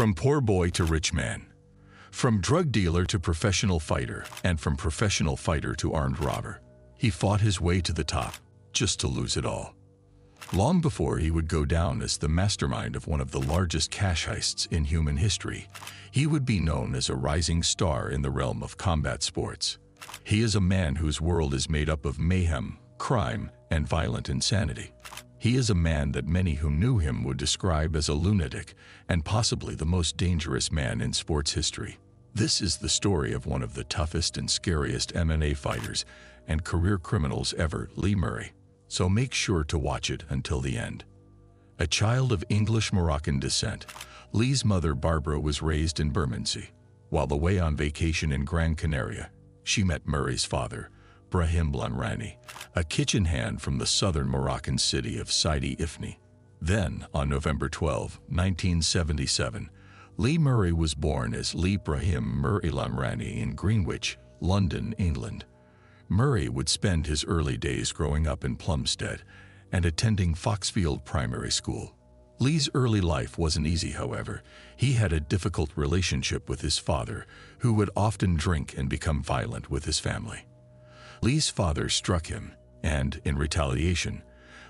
From poor boy to rich man. From drug dealer to professional fighter, and from professional fighter to armed robber. He fought his way to the top, just to lose it all. Long before he would go down as the mastermind of one of the largest cash heists in human history, he would be known as a rising star in the realm of combat sports. He is a man whose world is made up of mayhem, crime, and violent insanity. He is a man that many who knew him would describe as a lunatic and possibly the most dangerous man in sports history. This is the story of one of the toughest and scariest MMA fighters and career criminals ever, Lee Murray. So make sure to watch it until the end. A child of English-Moroccan descent, Lee's mother Barbara was raised in Bermondsey. While away on vacation in Gran Canaria, she met Murray's father, Brahim Lamrani, a kitchen hand from the southern Moroccan city of Sidi Ifni. Then, on November 12, 1977, Lee Murray was born as Lee Brahim Murray Lamrani in Greenwich, London, England. Murray would spend his early days growing up in Plumstead and attending Foxfield Primary School. Lee's early life wasn't easy, however. He had a difficult relationship with his father, who would often drink and become violent with his family. Lee's father struck him, and, in retaliation,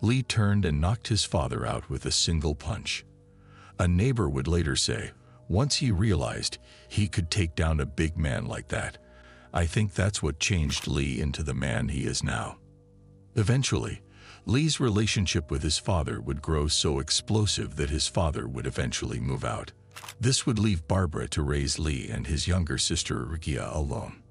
Lee turned and knocked his father out with a single punch. A neighbor would later say, once he realized he could take down a big man like that, I think that's what changed Lee into the man he is now. Eventually, Lee's relationship with his father would grow so explosive that his father would eventually move out. This would leave Barbara to raise Lee and his younger sister Regia alone.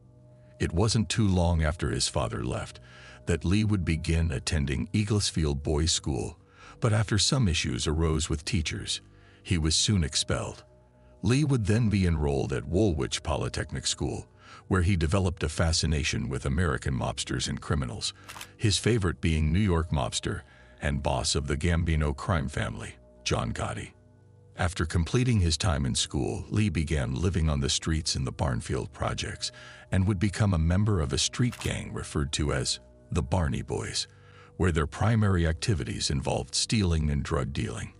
It wasn't too long after his father left that Lee would begin attending Eaglesfield Boys' School, but after some issues arose with teachers, he was soon expelled. Lee would then be enrolled at Woolwich Polytechnic School, where he developed a fascination with American mobsters and criminals, his favorite being New York mobster and boss of the Gambino crime family, John Gotti. After completing his time in school, Lee began living on the streets in the Barnfield projects and would become a member of a street gang referred to as the Barney Boys, where their primary activities involved stealing and drug dealing.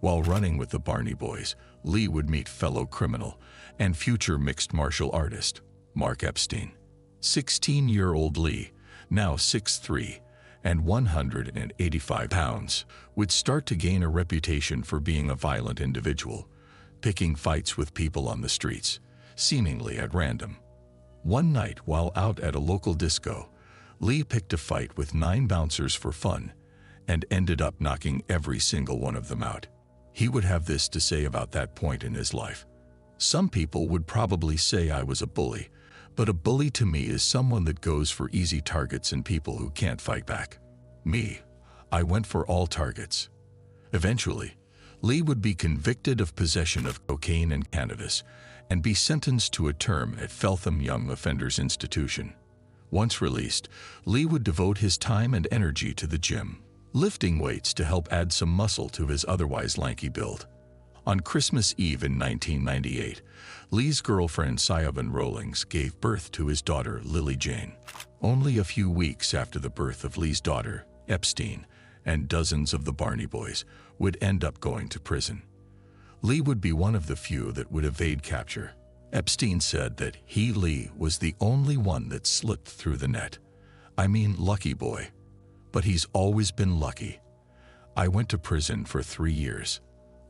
While running with the Barney Boys, Lee would meet fellow criminal and future mixed martial artist, Mark Epstein. 16-year-old Lee, now 6'3", and 185 pounds, would start to gain a reputation for being a violent individual, picking fights with people on the streets, seemingly at random. One night while out at a local disco, Lee picked a fight with nine bouncers for fun and ended up knocking every single one of them out. He would have this to say about that point in his life. Some people would probably say I was a bully, but a bully to me is someone that goes for easy targets and people who can't fight back. Me, I went for all targets. Eventually, Lee would be convicted of possession of cocaine and cannabis and be sentenced to a term at Feltham Young Offenders Institution. Once released, Lee would devote his time and energy to the gym, lifting weights to help add some muscle to his otherwise lanky build. On Christmas Eve in 1998, Lee's girlfriend Siobhan Rawlings gave birth to his daughter Lily Jane. Only a few weeks after the birth of Lee's daughter, Epstein, and dozens of the Barney boys would end up going to prison. Lee would be one of the few that would evade capture. Epstein said that he, Lee, was the only one that slipped through the net. I mean, lucky boy. But he's always been lucky. I went to prison for three years.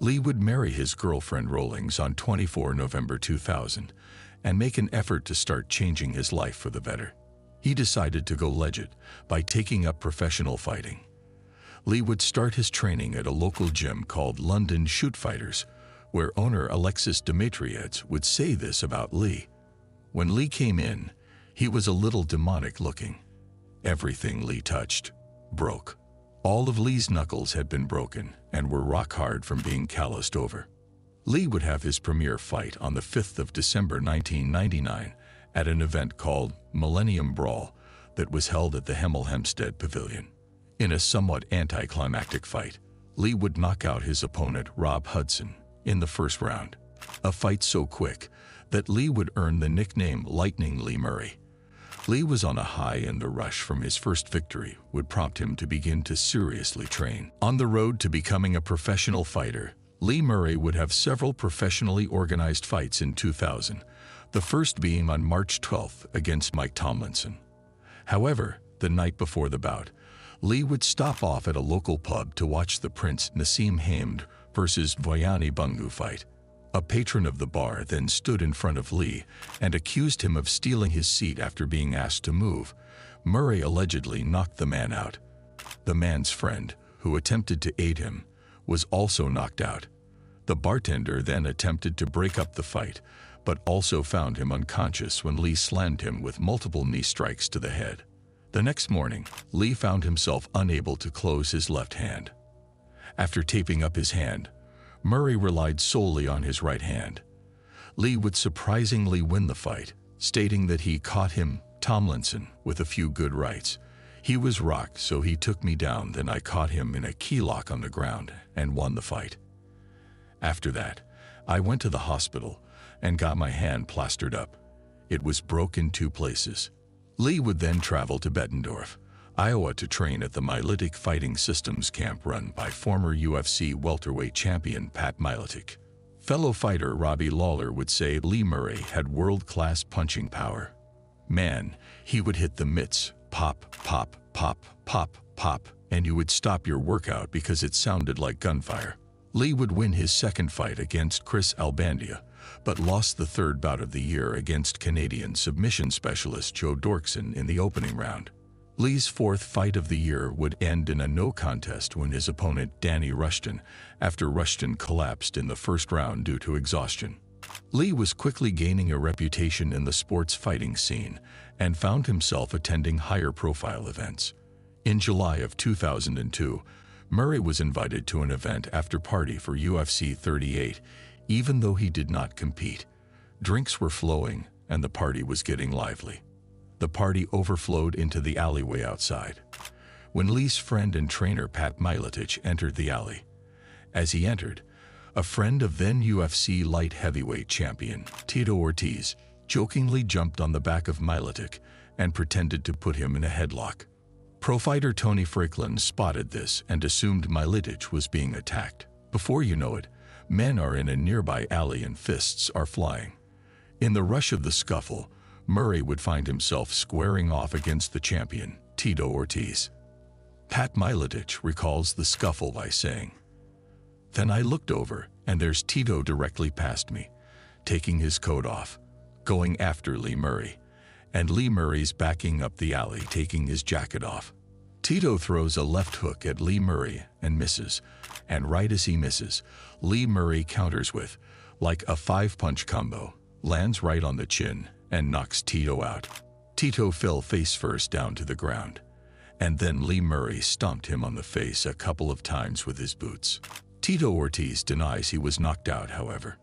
Lee would marry his girlfriend Rollings on 24 November 2000 and make an effort to start changing his life for the better. He decided to go legit by taking up professional fighting. Lee would start his training at a local gym called London Shoot Fighters, where owner Alexis Dimitriades would say this about Lee. When Lee came in, he was a little demonic looking. Everything Lee touched broke. All of Lee's knuckles had been broken and were rock hard from being calloused over. Lee would have his premier fight on the 5th of December 1999 at an event called Millennium Brawl that was held at the Hemel Hempstead Pavilion. In a somewhat anticlimactic fight, Lee would knock out his opponent Rob Hudson in the first round, a fight so quick that Lee would earn the nickname Lightning Lee Murray. Lee was on a high and the rush from his first victory would prompt him to begin to seriously train. On the road to becoming a professional fighter, Lee Murray would have several professionally organized fights in 2000, the first being on March 12th against Mike Tomlinson. However, the night before the bout, Lee would stop off at a local pub to watch the Prince Naseem Hamed versus Vuyani Bungu fight. A patron of the bar then stood in front of Lee and accused him of stealing his seat after being asked to move. Murray allegedly knocked the man out. The man's friend, who attempted to aid him, was also knocked out. The bartender then attempted to break up the fight, but also found him unconscious when Lee slammed him with multiple knee strikes to the head. The next morning, Lee found himself unable to close his left hand. After taping up his hand, Murray relied solely on his right hand. Lee would surprisingly win the fight, stating that he caught him, Tomlinson, with a few good rights. He was rocked, so he took me down, then I caught him in a key lock on the ground and won the fight. After that, I went to the hospital and got my hand plastered up. It was broke in two places. Lee would then travel to Bettendorf, Iowa to train at the Miletich Fighting Systems camp run by former UFC welterweight champion Pat Miletich. Fellow fighter Robbie Lawler would say Lee Murray had world-class punching power. Man, he would hit the mitts, pop, pop, pop, pop, pop, and you would stop your workout because it sounded like gunfire. Lee would win his second fight against Chris Albandia, but lost the third bout of the year against Canadian submission specialist Joe Doerksen in the opening round. Lee's fourth fight of the year would end in a no contest when his opponent Danny Rushton, after Rushton collapsed in the first round due to exhaustion. Lee was quickly gaining a reputation in the sports fighting scene and found himself attending higher profile events. In July of 2002, Murray was invited to an event after party for UFC 38, even though he did not compete. Drinks were flowing and the party was getting lively. The party overflowed into the alleyway outside. When Lee's friend and trainer Pat Miletich entered the alley, as he entered, a friend of then UFC light heavyweight champion Tito Ortiz jokingly jumped on the back of Miletich and pretended to put him in a headlock. Pro fighter Tony Fryklund spotted this and assumed Miletich was being attacked. Before you know it, men are in a nearby alley and fists are flying. In the rush of the scuffle, Murray would find himself squaring off against the champion, Tito Ortiz. Pat Miletich recalls the scuffle by saying, Then I looked over, and there's Tito directly past me, taking his coat off, going after Lee Murray, and Lee Murray's backing up the alley, taking his jacket off. Tito throws a left hook at Lee Murray and misses, and right as he misses, Lee Murray counters with, like a five-punch combo, lands right on the chin and knocks Tito out. Tito fell face first down to the ground, and then Lee Murray stomped him on the face a couple of times with his boots. Tito Ortiz denies he was knocked out, however.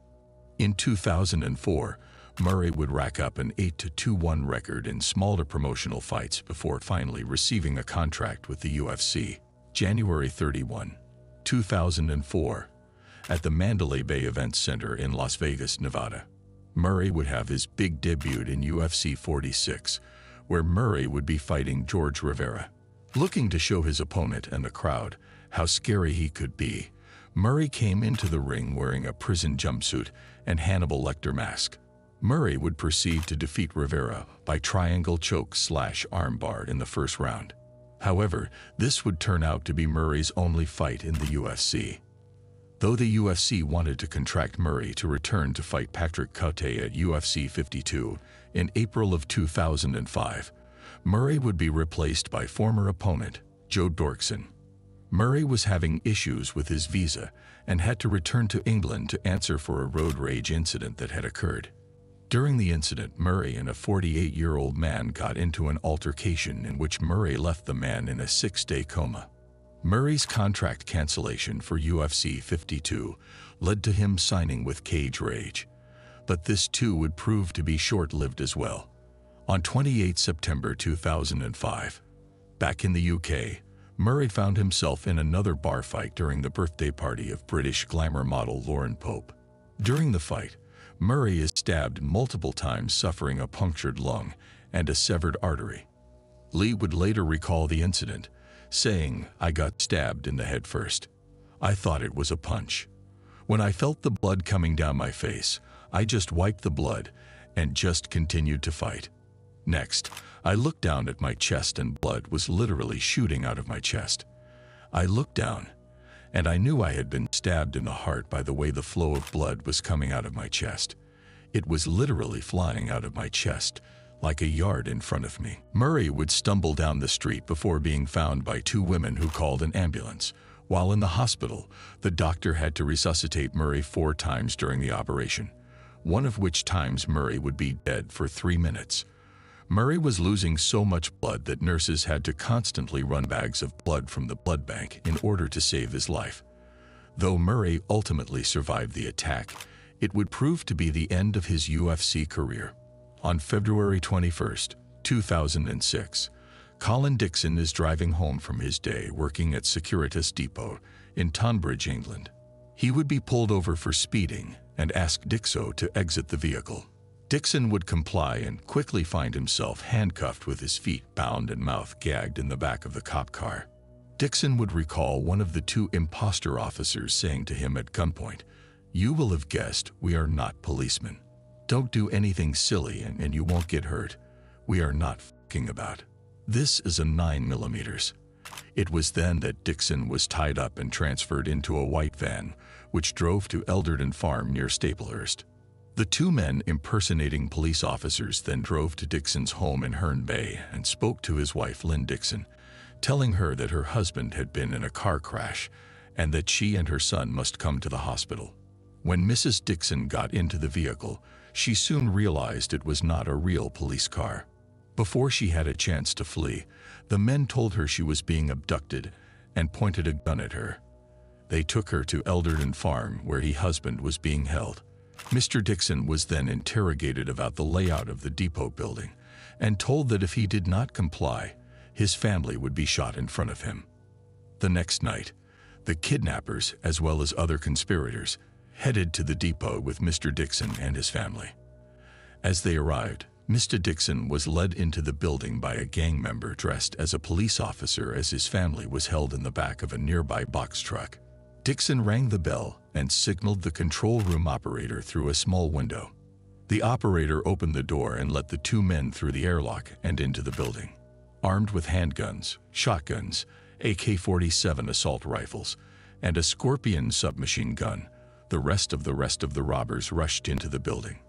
In 2004, Murray would rack up an 8-2-1 record in smaller promotional fights before finally receiving a contract with the UFC. January 31, 2004, at the Mandalay Bay Events Center in Las Vegas, Nevada. Murray would have his big debut in UFC 46, where Murray would be fighting George Rivera. Looking to show his opponent and the crowd how scary he could be, Murray came into the ring wearing a prison jumpsuit and Hannibal Lecter mask. Murray would proceed to defeat Rivera by triangle choke slash armbar in the first round. However, this would turn out to be Murray's only fight in the UFC. Though the UFC wanted to contract Murray to return to fight Patrick Cote at UFC 52 in April of 2005, Murray would be replaced by former opponent Joe Doerksen. Murray was having issues with his visa and had to return to England to answer for a road rage incident that had occurred. During the incident, Murray and a 48-year-old man got into an altercation in which Murray left the man in a six-day coma. Murray's contract cancellation for UFC 52 led to him signing with Cage Rage, but this too would prove to be short-lived as well. On 28 September 2005, back in the UK, Murray found himself in another bar fight during the birthday party of British glamour model Lauren Pope. During the fight, Murray is stabbed multiple times suffering a punctured lung and a severed artery. Lee would later recall the incident saying, I got stabbed in the head first. I thought it was a punch. When I felt the blood coming down my face, I just wiped the blood and just continued to fight. Next, I looked down at my chest and blood was literally shooting out of my chest. I looked down, and I knew I had been stabbed in the heart by the way the flow of blood was coming out of my chest. It was literally flying out of my chest, like a yard in front of me. Murray would stumble down the street before being found by two women who called an ambulance. While in the hospital, the doctor had to resuscitate Murray four times during the operation, one of which times Murray would be dead for three minutes. Murray was losing so much blood that nurses had to constantly run bags of blood from the blood bank in order to save his life. Though Murray ultimately survived the attack, it would prove to be the end of his UFC career. On February 21, 2006, Colin Dixon is driving home from his day working at Securitas Depot in Tonbridge, England. He would be pulled over for speeding and ask Dixo to exit the vehicle. Dixon would comply and quickly find himself handcuffed with his feet bound and mouth gagged in the back of the cop car. Dixon would recall one of the two imposter officers saying to him at gunpoint, You will have guessed we are not policemen. Don't do anything silly and, and you won't get hurt. We are not fucking about. This is a 9 millimeters. It was then that Dixon was tied up and transferred into a white van, which drove to Elderden Farm near Staplehurst. The two men impersonating police officers then drove to Dixon's home in Herne Bay and spoke to his wife, Lynn Dixon, telling her that her husband had been in a car crash and that she and her son must come to the hospital. When Mrs. Dixon got into the vehicle, she soon realized it was not a real police car. Before she had a chance to flee, the men told her she was being abducted and pointed a gun at her. They took her to Elderden Farm, where her husband was being held. Mr. Dixon was then interrogated about the layout of the depot building and told that if he did not comply, his family would be shot in front of him. The next night, the kidnappers, as well as other conspirators, headed to the depot with Mr. Dixon and his family. As they arrived, Mr. Dixon was led into the building by a gang member dressed as a police officer as his family was held in the back of a nearby box truck. Dixon rang the bell and signaled the control room operator through a small window. The operator opened the door and let the two men through the airlock and into the building. Armed with handguns, shotguns, AK-47 assault rifles, and a Scorpion submachine gun, the rest of the rest of the robbers rushed into the building.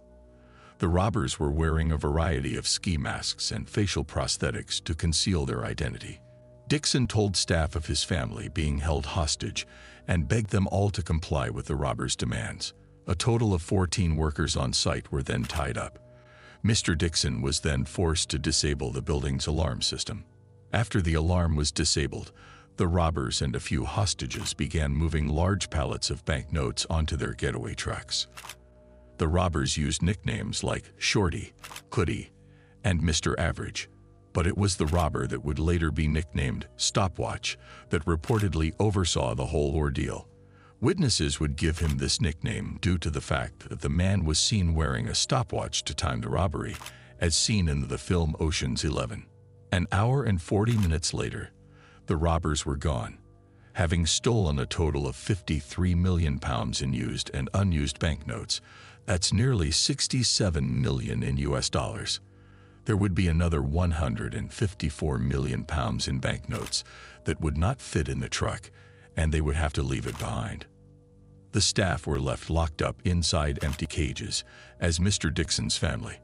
The robbers were wearing a variety of ski masks and facial prosthetics to conceal their identity. Dixon told staff of his family being held hostage and begged them all to comply with the robbers' demands. A total of 14 workers on site were then tied up. Mr. Dixon was then forced to disable the building's alarm system. After the alarm was disabled, the robbers and a few hostages began moving large pallets of banknotes onto their getaway trucks. The robbers used nicknames like Shorty, Hoodie, and Mr. Average, but it was the robber that would later be nicknamed Stopwatch that reportedly oversaw the whole ordeal. Witnesses would give him this nickname due to the fact that the man was seen wearing a stopwatch to time the robbery, as seen in the film Ocean's Eleven. An hour and 40 minutes later, the robbers were gone, having stolen a total of 53 million pounds in used and unused banknotes. That's nearly 67 million in US dollars. There would be another 154 million pounds in banknotes that would not fit in the truck, and they would have to leave it behind. The staff were left locked up inside empty cages, as Mr. Dixon's family.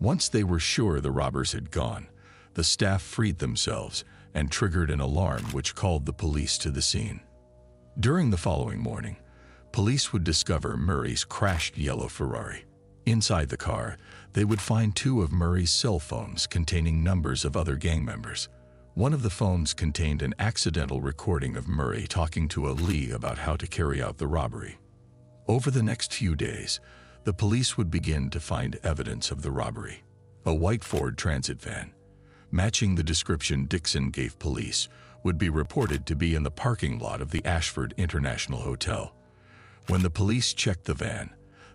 Once they were sure the robbers had gone, the staff freed themselves and triggered an alarm which called the police to the scene. During the following morning, police would discover Murray's crashed yellow Ferrari. Inside the car, they would find two of Murray's cell phones containing numbers of other gang members. One of the phones contained an accidental recording of Murray talking to a Lee about how to carry out the robbery. Over the next few days, the police would begin to find evidence of the robbery. A white Ford Transit van, matching the description Dixon gave police, would be reported to be in the parking lot of the Ashford International Hotel. When the police checked the van,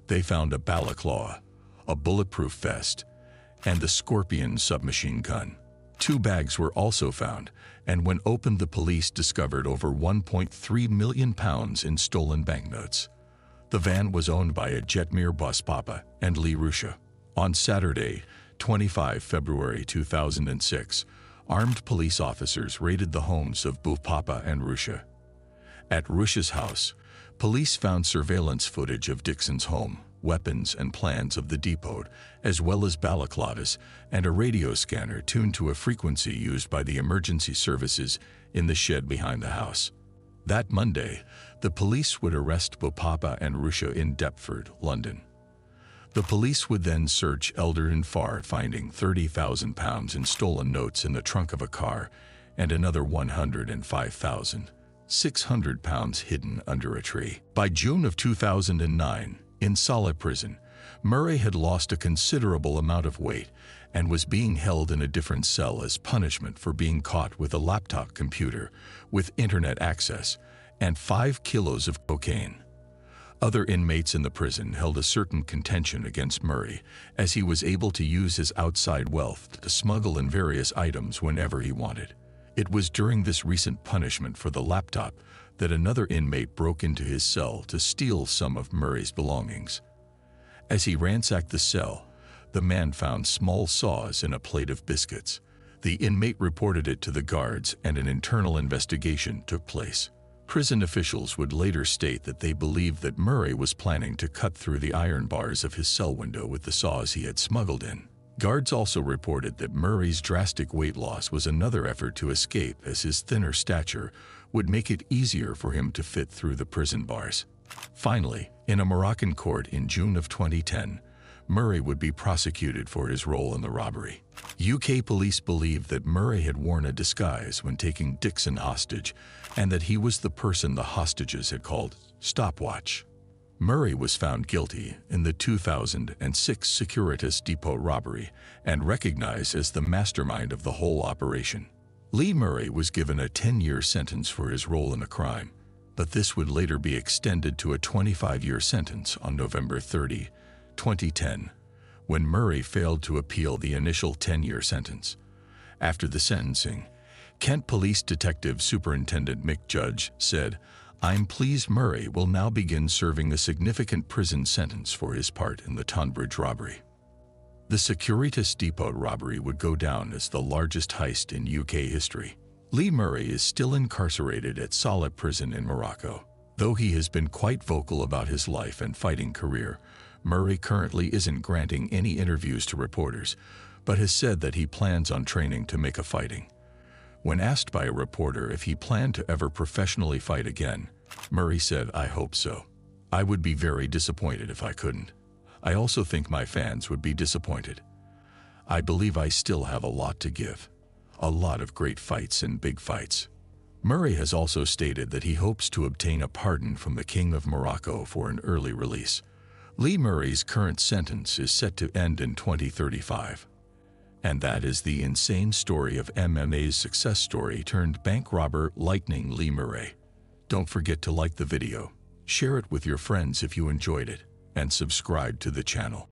they found a balaclava, a bulletproof vest, and the Scorpion submachine gun. Two bags were also found, and when opened the police discovered over 1.3 million pounds in stolen banknotes. The van was owned by a Jetmir Bucpapa and Lee Rusha. On Saturday, 25 February 2006, armed police officers raided the homes of Bucpapa and Rusha. At Rusha's house, police found surveillance footage of Dixon's home, weapons and plans of the depot, as well as balaclavas and a radio scanner tuned to a frequency used by the emergency services in the shed behind the house. That Monday, the police would arrest Bucpapa and Rusha in Deptford, London. The police would then search Elderden Farm, finding 30,000 pounds in stolen notes in the trunk of a car and another 105,600 pounds hidden under a tree. By June of 2009, in Salé prison, Murray had lost a considerable amount of weight and was being held in a different cell as punishment for being caught with a laptop computer with internet access and five kilos of cocaine. Other inmates in the prison held a certain contention against Murray, as he was able to use his outside wealth to smuggle in various items whenever he wanted. It was during this recent punishment for the laptop that another inmate broke into his cell to steal some of Murray's belongings. As he ransacked the cell, the man found small saws in a plate of biscuits. The inmate reported it to the guards and an internal investigation took place. Prison officials would later state that they believed that Murray was planning to cut through the iron bars of his cell window with the saws he had smuggled in. Guards also reported that Murray's drastic weight loss was another effort to escape as his thinner stature would make it easier for him to fit through the prison bars. Finally, in a Moroccan court in June of 2010, Murray would be prosecuted for his role in the robbery. UK police believed that Murray had worn a disguise when taking Dixon hostage and that he was the person the hostages had called Stopwatch. Murray was found guilty in the 2006 Securitas Depot robbery and recognized as the mastermind of the whole operation. Lee Murray was given a 10-year sentence for his role in the crime, but this would later be extended to a 25-year sentence on November 30, 2010, when Murray failed to appeal the initial 10-year sentence. After the sentencing, Kent Police Detective Superintendent Mick Judge said, I'm pleased Murray will now begin serving a significant prison sentence for his part in the Tonbridge robbery. The Securitas Depot robbery would go down as the largest heist in UK history. Lee Murray is still incarcerated at Salé Prison in Morocco. Though he has been quite vocal about his life and fighting career, Murray currently isn't granting any interviews to reporters, but has said that he plans on training to make a fighting. When asked by a reporter if he planned to ever professionally fight again, Murray said, I hope so. I would be very disappointed if I couldn't. I also think my fans would be disappointed. I believe I still have a lot to give. A lot of great fights and big fights. Murray has also stated that he hopes to obtain a pardon from the King of Morocco for an early release. Lee Murray's current sentence is set to end in 2035. And that is the insane story of MMA's success story turned bank robber Lightning Lee Murray. Don't forget to like the video, share it with your friends if you enjoyed it, and subscribe to the channel.